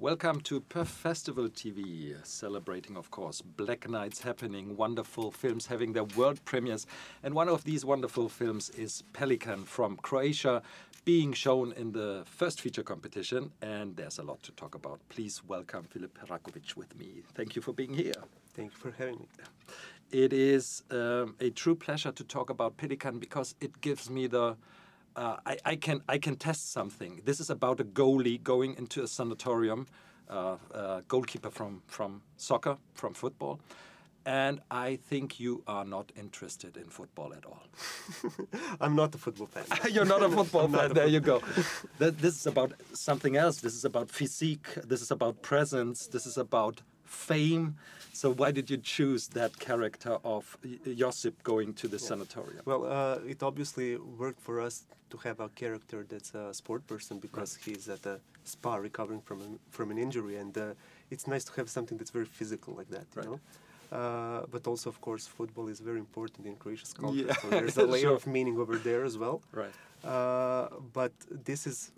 Welcome to PÖFF Festival TV, celebrating, of course, Black Nights happening, wonderful films having their world premieres. And one of these wonderful films is Pelican from Croatia, being shown in the first feature competition. And there's a lot to talk about. Please welcome Filip Heraković with me. Thank you for being here. Thank you for having me. It is um, a true pleasure to talk about Pelican because it gives me the uh, I, I, can I can test something. This is about a goalie going into a sanatorium, uh, uh, goalkeeper from from soccer, from football, and I think you are not interested in football at all. I'm not a football fan. You're not a football fan. There you go. this is about something else. This is about physique. This is about presence. This is about fame. So why did you choose that character of Josip going to the yeah. sanatorium? Well, uh, it obviously worked for us to have a character that's a sport person because right. he's at a spa recovering from an, from an injury, and uh, it's nice to have something that's very physical like that. You right. know. Uh, but also, of course, football is very important in Croatia's culture. Yeah. So there's a layer sure. of meaning over there as well. Right. Uh, but this is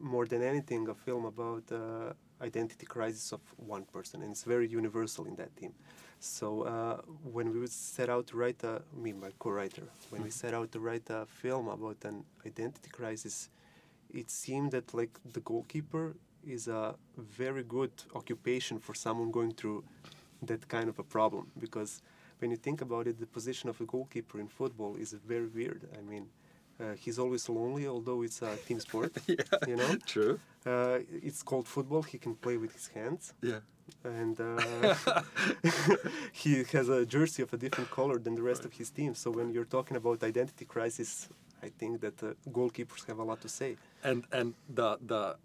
more than anything a film about uh, identity crisis of one person, and it's very universal in that team. So uh, when we set out to write a, me, my co-writer, when we mm-hmm. set out to write a film about an identity crisis, it seemed that like the goalkeeper is a very good occupation for someone going through that kind of a problem because when you think about it, the position of a goalkeeper in football is very weird. I mean, uh, he's always lonely, although it's a team sport. yeah, you know. True. Uh, it's called football. He can play with his hands. Yeah. And uh, he has a jersey of a different color than the rest right. of his team. So when you're talking about identity crisis, I think that uh, goalkeepers have a lot to say. And and the the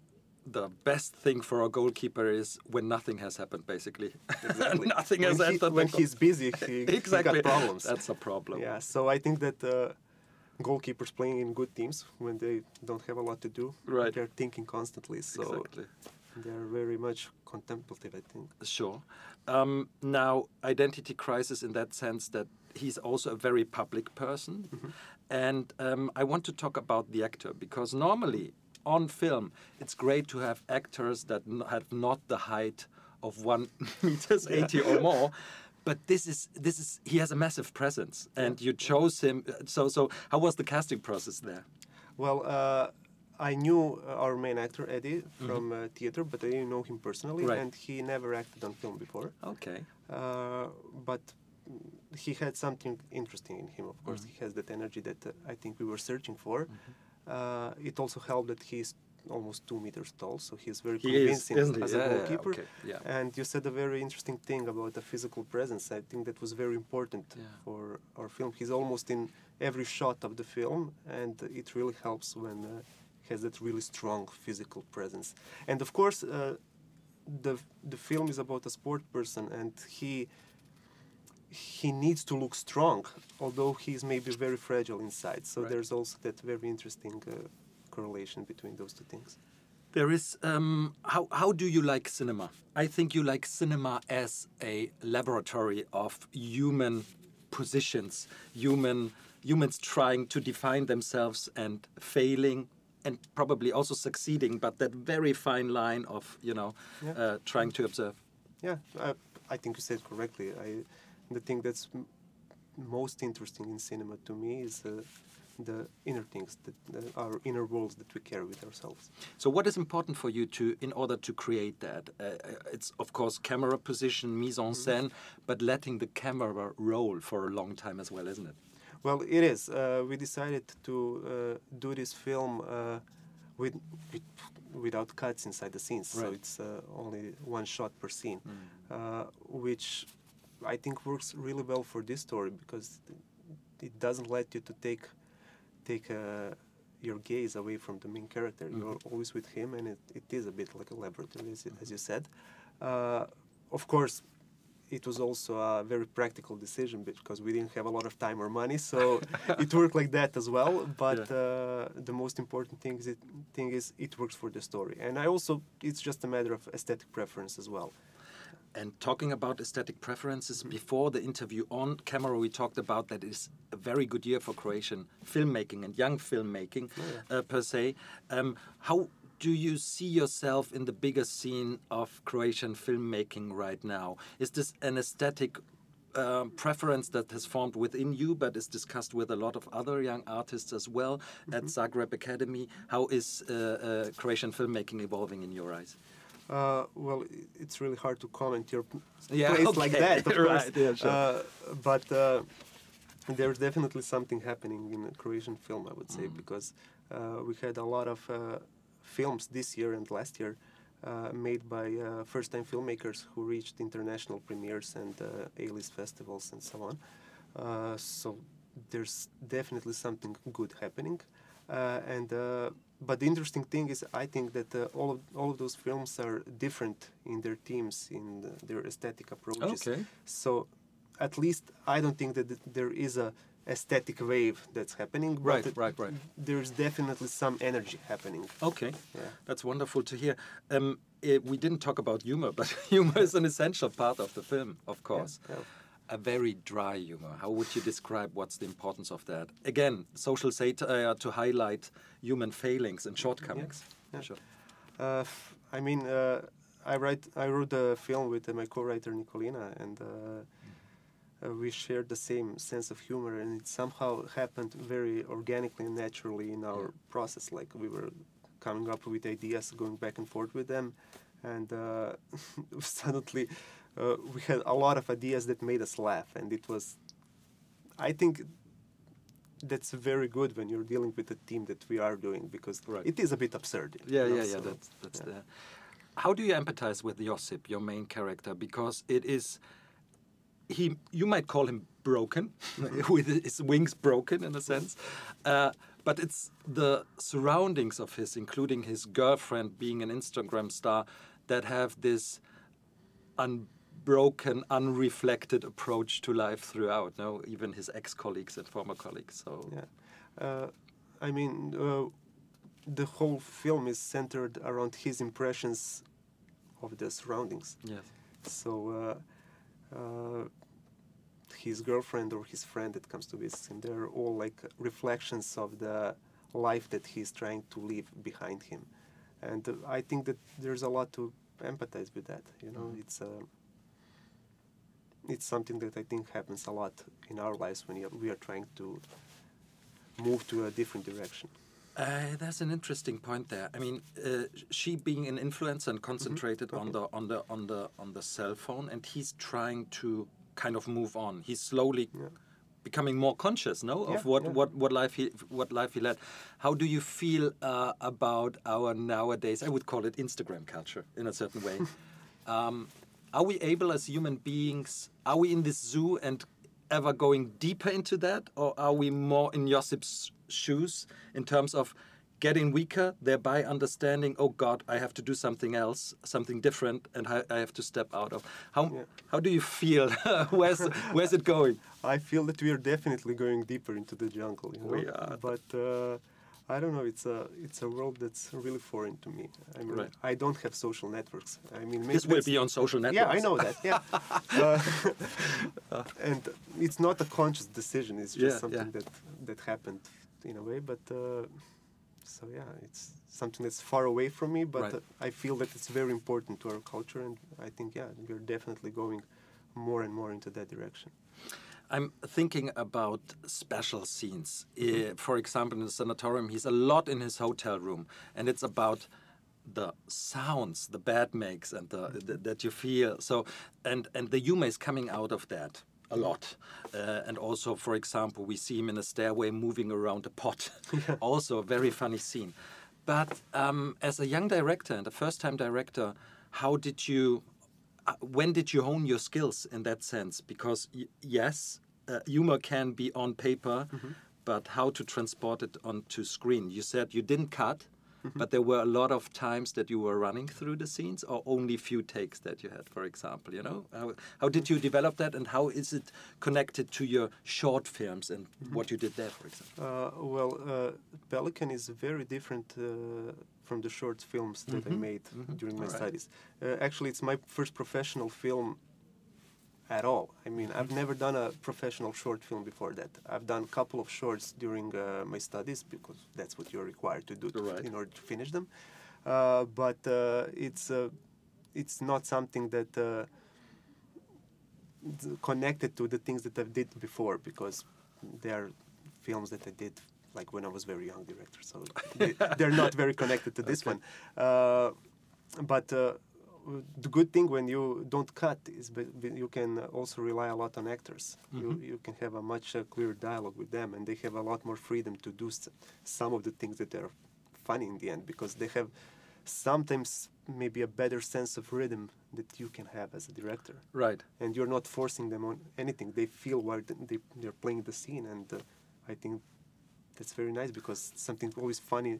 the best thing for a goalkeeper is when nothing has happened, basically. Exactly. nothing when has he, happened. When he's busy, he, exactly. he got problems. That's a problem. Yeah, so I think that uh, goalkeepers playing in good teams when they don't have a lot to do. Right. They're thinking constantly. So exactly. they're very much contemplative, I think. Sure. Um, now, identity crisis in that sense that he's also a very public person. Mm -hmm. And um, I want to talk about the actor because normally on film, it's great to have actors that have not the height of one meters yeah. 80 or more but this is this is he has a massive presence, and you chose him. So so how was the casting process there? Well. Uh, I knew our main actor Eddie mm-hmm. from mm -hmm. uh, theater, but I didn't know him personally, right. and he never acted on film before. Okay. Uh, but he had something interesting in him. Of course, mm -hmm. he has that energy that uh, I think we were searching for. Mm -hmm. it also helped that he's almost two meters tall, so he's very he convincing is, as yeah, a goalkeeper. Yeah, okay, yeah. And you said a very interesting thing about the physical presence. I think that was very important for our film. He's almost in every shot of the film, and it really helps when uh, he has that really strong physical presence. And of course, uh, the the film is about a sport person, and he he needs to look strong, although he's maybe very fragile inside. So right. there's also that very interesting uh, correlation between those two things. There is. Um, how, how do you like cinema? I think you like cinema as a laboratory of human positions, human humans trying to define themselves and failing and probably also succeeding, but that very fine line of you know yeah. uh, trying to observe. Yeah, I, I, think you said correctly. I, the thing that's most interesting in cinema to me is uh, the inner things, that, uh, our inner worlds that we carry with ourselves. So, what is important for you to, in order to create that? Uh, uh it's of course camera position, mise en mm-hmm. scène, mm -hmm. but letting the camera roll for a long time as well, isn't it? Well, it is. Uh, we decided to uh, do this film uh, with, with, without cuts inside the scenes, right. so it's only one shot per scene, mm. which I think works really well for this story because it doesn't let you to take take uh, your gaze away from the main character. Mm -hmm. You're always with him, and it, it is a bit like a laboratory, as, as you said. Uh, of course, it was also a very practical decision because we didn't have a lot of time or money, so it worked like that as well. But yeah. uh, the most important thing is, it, thing is it works for the story, and I also it's just a matter of aesthetic preference as well. And talking about aesthetic preferences, before the interview on camera, we talked about that it's a very good year for Croatian filmmaking and young filmmaking oh, yeah. uh, per se. Um, how do you see yourself in the bigger scene of Croatian filmmaking right now? Is this an aesthetic um, preference that has formed within you, but is discussed with a lot of other young artists as well at Zagreb Academy? How is uh, uh, Croatian filmmaking evolving in your eyes? Uh, well, it's really hard to comment your Yeah, place like that, of course. right, yeah, sure. uh, but uh, there's definitely something happening in Croatian film, I would say, Mm. because uh, we had a lot of uh, films this year and last year uh, made by uh, first-time filmmakers who reached international premieres and uh, A-list festivals and so on. Uh, so there's definitely something good happening. Uh, and uh, but the interesting thing is, I think that uh, all of all of those films are different in their themes, in the- their aesthetic approaches. Okay. So, at least I don't think that th- there is a aesthetic wave that's happening. but Right, it- right, right. There's definitely some energy happening. Okay, Yeah. that's wonderful to hear. Um, eh, we didn't talk about humor, but humor is an essential part of the film, of course. yeah. A very dry humor. How would you describe what's the importance of that? Again, social satire to highlight human failings and shortcomings. Yeah. Sure. Uh, I mean, uh, I write. I wrote the film with uh, my co-writer Nicolina, and uh, uh, we shared the same sense of humor, and it somehow happened very organically and naturally in our process. Like we were coming up with ideas, going back and forth with them, and uh, suddenly uh, we had a lot of ideas that made us laugh, and it was. I think that's very good when you're dealing with a team that we are doing because Right. it is a bit absurd. you Yeah, know, yeah, yeah. so, That's that's yeah. there. How do you empathize with Josip, your main character? Because it is he. You might call him broken, with his wings broken in a sense, uh, but it's the surroundings of his, including his girlfriend being an Instagram star, that have this unbroken, unreflected approach to life throughout. No, even his ex-colleagues and former colleagues. So Yeah. Uh, I mean, uh, the whole film is centered around his impressions of the surroundings. yes. So, uh, uh, his girlfriend or his friend that comes to visit him, they're all like reflections of the life that he's trying to leave behind him. And uh, I think that there's a lot to empathize with that. You know, Mhm. it's uh, it's something that I think happens a lot in our lives when we are trying to move to a different direction. Uh, that's an interesting point there. I mean, uh, she being an influencer and concentrated on Okay. the on the on the on the cell phone, and he's trying to kind of move on. He's slowly Yeah. becoming more conscious, no, of Yeah, what, yeah. what what life he what life he led. How do you feel uh, about our nowadays? I would call it Instagram culture in a certain way. um, are we able as human beings? Are we in this zoo and ever going deeper into that, or are we more in Josip's shoes in terms of getting weaker, thereby understanding, oh God, I have to do something else, something different, and I, I have to step out of. How Yeah. how do you feel? where's where's it going? I feel that we are definitely going deeper into the jungle. You know? We are. But uh, I don't know. It's a it's a world that's really foreign to me. I mean, Right. I don't have social networks. I mean, maybe This will be on social networks. Yeah, I know that. Yeah, uh, and it's not a conscious decision. It's just Yeah, something yeah. that that happened in a way. But uh, so yeah, it's something that's far away from me. But Right. uh, I feel that it's very important to our culture, and I think yeah, we're definitely going more and more into that direction. I'm thinking about special scenes. Uh, for example, in the sanatorium, he's a lot in his hotel room, and it's about the sounds the bed makes and the, the that you feel. So, and and the humor is coming out of that a lot. Uh, and also, for example, we see him in a stairway moving around a pot. also, a very funny scene. But um, as a young director and a first-time director, how did you when did you hone your skills in that sense? Because y- yes, uh, humor can be on paper, but how to transport it onto screen? You said you didn't cut, but there were a lot of times that you were running through the scenes, or only few takes that you had, for example. You know, how, how did you develop that, and how is it connected to your short films and what you did there, for example? Uh, well, uh, Pelican is very different uh, from the short films that I Mhm, made mhm, during my alright. studies. Uh, actually, it's my first professional film at all. I mean, Mm-hmm. I've never done a professional short film before that. I've done a couple of shorts during uh, my studies because that's what you're required to do to, Right. in order to finish them. uh, but uh, it's uh, it's not something that uh, connected to the things that I did before because they are films that I did like when I was very young director, so they, they're not very connected to this Okay. one. Uh, but uh, the good thing when you don't cut is but you can also rely a lot on actors. You, you can have a much uh, clearer dialogue with them, and they have a lot more freedom to do s- some of the things that are funny in the end because they have sometimes maybe a better sense of rhythm that you can have as a director Right. and you're not forcing them on anything they feel while they, they're playing the scene and uh, i think that's very nice because something always funny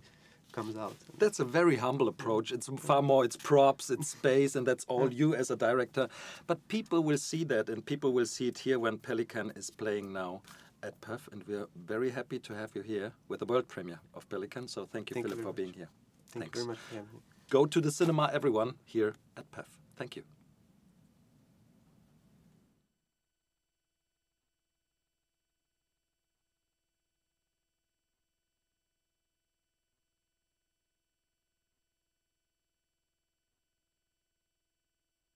comes out That's a very humble approach. It's far mm. more, it's props, it's space, and that's all mm. you as a director. But people will see that, and people will see it here when Pelican is playing now at PÖFF, and we're very happy to have you here with the world premiere of Pelican. So thank you, Thank Filip, very for much. being here. thank Thanks. you very much for having me Go to the cinema, everyone, here at PÖFF. Thank you.